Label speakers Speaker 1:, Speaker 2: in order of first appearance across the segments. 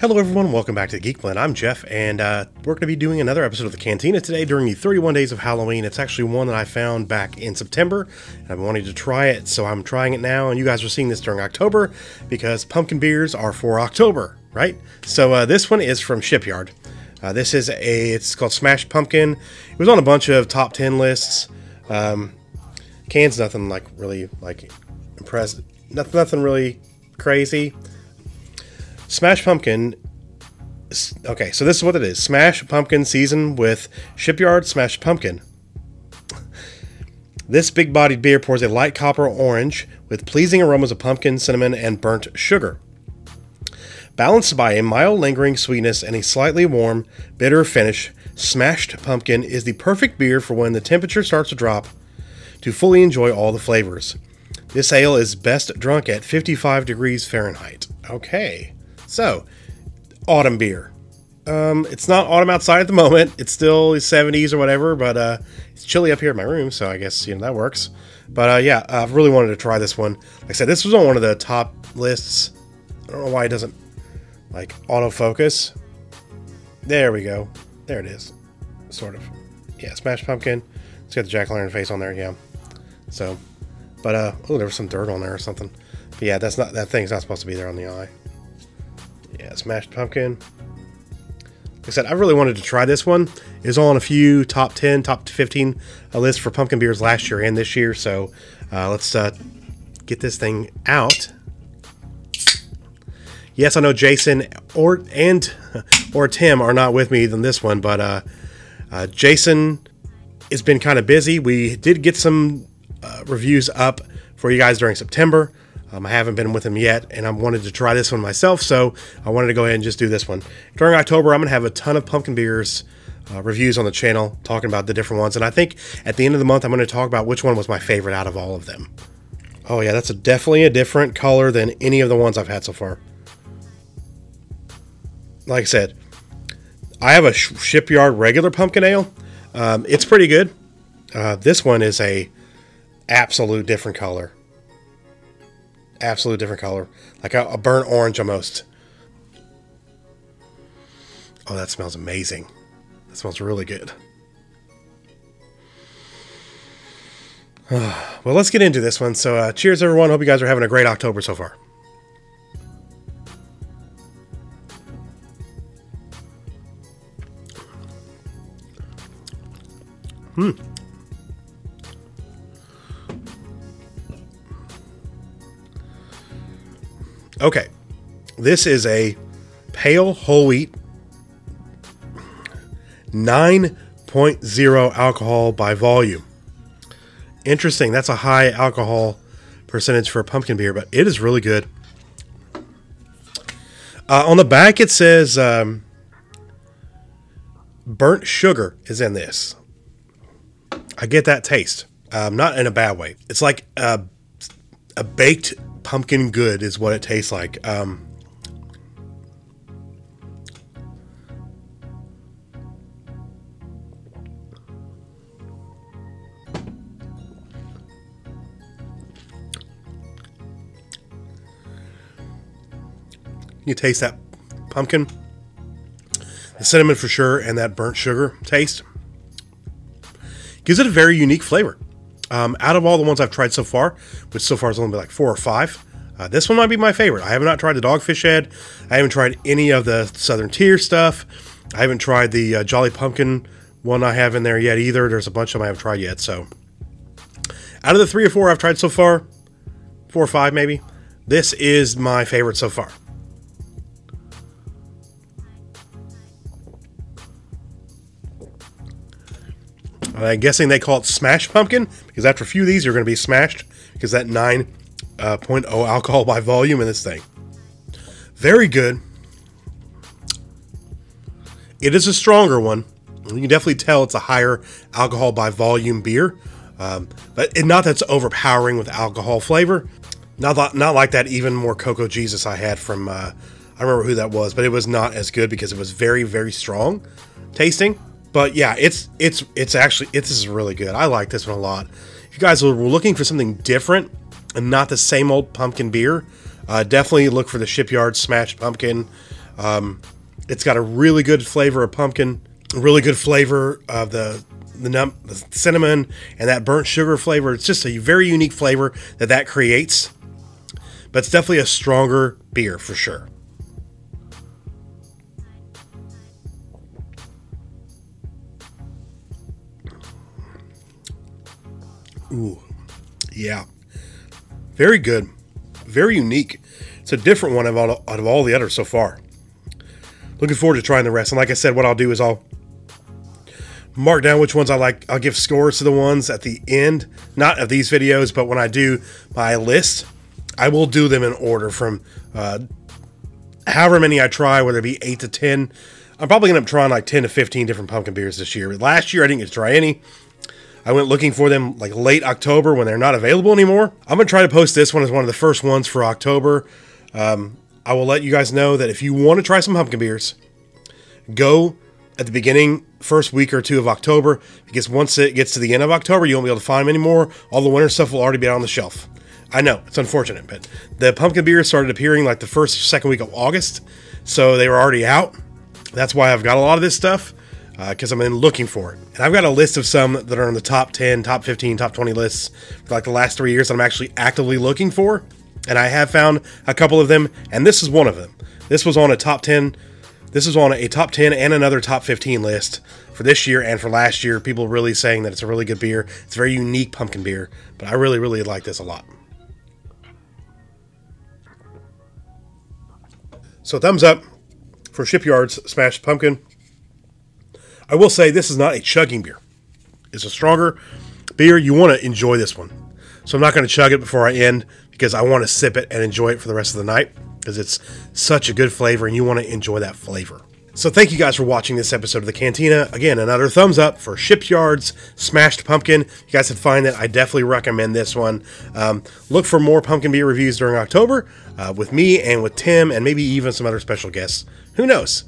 Speaker 1: Hello, everyone. Welcome back to the Geek Blend. I'm Jeff, and uh, we're going to be doing another episode of the Cantina today during the 31 Days of Halloween. It's actually one that I found back in September, and I've wanted to try it, so I'm trying it now. And you guys are seeing this during October because pumpkin beers are for October, right? So uh, this one is from Shipyard. Uh, this is a it's called Smash Pumpkin. It was on a bunch of top 10 lists. Um, can's nothing like really like impressed. Nothing, nothing really crazy. Smash Pumpkin. Okay, so this is what it is Smash Pumpkin season with Shipyard Smash Pumpkin. This big bodied beer pours a light copper orange with pleasing aromas of pumpkin, cinnamon, and burnt sugar. Balanced by a mild lingering sweetness and a slightly warm, bitter finish, Smashed Pumpkin is the perfect beer for when the temperature starts to drop to fully enjoy all the flavors. This ale is best drunk at 55 degrees Fahrenheit. Okay. So, autumn beer. Um, it's not autumn outside at the moment. It's still 70s or whatever, but uh, it's chilly up here in my room, so I guess you know that works. But uh, yeah, I really wanted to try this one. Like I said, this was on one of the top lists. I don't know why it doesn't like autofocus. There we go. There it is. Sort of. Yeah, Smash Pumpkin. It's got the jack o' lantern face on there. Yeah. So, but uh, oh, there was some dirt on there or something. But yeah, that's not that thing's not supposed to be there on the eye. Yeah, smashed pumpkin. Like I said, I really wanted to try this one. It was on a few top 10, top 15 a list for pumpkin beers last year and this year. So uh, let's uh, get this thing out. Yes, I know Jason or and or Tim are not with me in this one, but uh, uh, Jason has been kind of busy. We did get some uh, reviews up for you guys during September. Um, I haven't been with him yet, and I wanted to try this one myself, so I wanted to go ahead and just do this one. During October, I'm going to have a ton of pumpkin beers uh, reviews on the channel, talking about the different ones, and I think at the end of the month, I'm going to talk about which one was my favorite out of all of them. Oh yeah, that's a, definitely a different color than any of the ones I've had so far. Like I said, I have a Shipyard regular pumpkin ale. Um, it's pretty good. Uh, this one is a absolute different color absolute different color, like a, a burnt orange almost. Oh, that smells amazing. That smells really good. well, let's get into this one. So, uh, cheers, everyone. Hope you guys are having a great October so far. Hmm. Okay, this is a pale whole wheat 9.0 alcohol by volume. Interesting. That's a high alcohol percentage for a pumpkin beer, but it is really good. Uh, on the back, it says um, burnt sugar is in this. I get that taste, um, not in a bad way. It's like a, a baked pumpkin good is what it tastes like. Um, you taste that pumpkin, the cinnamon for sure, and that burnt sugar taste. Gives it a very unique flavor. Um, out of all the ones I've tried so far, which so far has only been like four or five, uh, this one might be my favorite. I have not tried the Dogfish Head. I haven't tried any of the Southern Tier stuff. I haven't tried the uh, Jolly Pumpkin one I have in there yet either. There's a bunch of them I haven't tried yet. So, out of the three or four I've tried so far, four or five maybe, this is my favorite so far. I'm guessing they call it Smash Pumpkin because after a few of these, you're going to be smashed because that 9.0 uh, alcohol by volume in this thing. Very good. It is a stronger one. You can definitely tell it's a higher alcohol by volume beer, um, but it, not that's overpowering with alcohol flavor. Not not like that even more Cocoa Jesus I had from uh, I remember who that was, but it was not as good because it was very very strong tasting. But yeah, it's it's it's actually it's is really good. I like this one a lot. If you guys were looking for something different and not the same old pumpkin beer, uh, definitely look for the Shipyard Smashed Pumpkin. Um, it's got a really good flavor of pumpkin, really good flavor of the the, num- the cinnamon and that burnt sugar flavor. It's just a very unique flavor that that creates. But it's definitely a stronger beer for sure. Ooh, yeah, very good, very unique. It's a different one of out of all the others so far. Looking forward to trying the rest. And like I said, what I'll do is I'll mark down which ones I like. I'll give scores to the ones at the end, not of these videos, but when I do my list, I will do them in order from uh, however many I try, whether it be eight to ten. I'm probably gonna end up trying like ten to fifteen different pumpkin beers this year. Last year I didn't get to try any. I went looking for them like late October when they're not available anymore. I'm gonna try to post this one as one of the first ones for October. Um, I will let you guys know that if you want to try some pumpkin beers, go at the beginning, first week or two of October, because once it gets to the end of October, you won't be able to find them anymore. All the winter stuff will already be on the shelf. I know it's unfortunate, but the pumpkin beers started appearing like the first, second week of August, so they were already out. That's why I've got a lot of this stuff because uh, I've been looking for it. And I've got a list of some that are on the top 10, top 15, top 20 lists for like the last three years that I'm actually actively looking for. And I have found a couple of them, and this is one of them. This was on a top 10. This is on a top 10 and another top 15 list for this year and for last year. People really saying that it's a really good beer. It's a very unique pumpkin beer, but I really, really like this a lot. So thumbs up for Shipyard's Smashed Pumpkin. I will say this is not a chugging beer. It's a stronger beer. You want to enjoy this one. So I'm not going to chug it before I end because I want to sip it and enjoy it for the rest of the night because it's such a good flavor and you want to enjoy that flavor. So thank you guys for watching this episode of the Cantina. Again, another thumbs up for Shipyards Smashed Pumpkin. You guys should find it. I definitely recommend this one. Um, look for more pumpkin beer reviews during October uh, with me and with Tim and maybe even some other special guests. Who knows?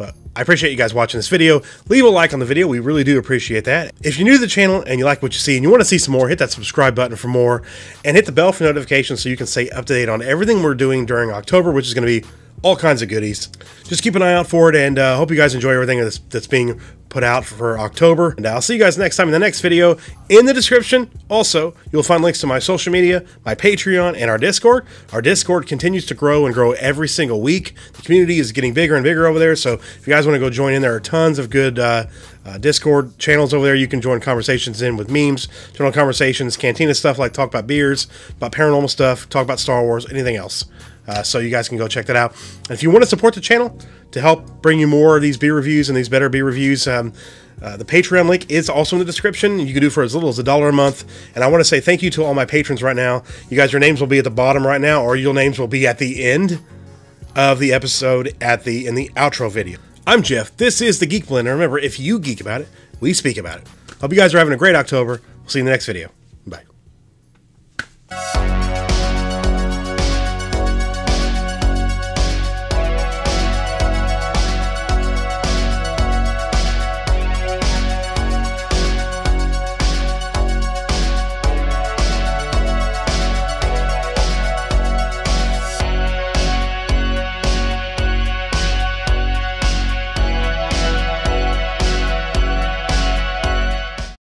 Speaker 1: But I appreciate you guys watching this video. Leave a like on the video. We really do appreciate that. If you're new to the channel and you like what you see and you want to see some more, hit that subscribe button for more and hit the bell for notifications so you can stay up to date on everything we're doing during October, which is going to be all kinds of goodies. Just keep an eye out for it, and uh, hope you guys enjoy everything that's, that's being put out for October. And I'll see you guys next time in the next video. In the description, also, you'll find links to my social media, my Patreon, and our Discord. Our Discord continues to grow and grow every single week. The community is getting bigger and bigger over there, so if you guys want to go join in, there are tons of good uh, uh, Discord channels over there. You can join conversations in with memes, general conversations, cantina stuff like talk about beers, about paranormal stuff, talk about Star Wars, anything else. Uh, so you guys can go check that out. And if you want to support the channel to help bring you more of these beer reviews and these better beer reviews, um, uh, the Patreon link is also in the description. You can do for as little as a dollar a month. And I want to say thank you to all my patrons right now. You guys, your names will be at the bottom right now, or your names will be at the end of the episode at the in the outro video. I'm Jeff. This is the Geek Blender. Remember, if you geek about it, we speak about it. Hope you guys are having a great October. We'll see you in the next video.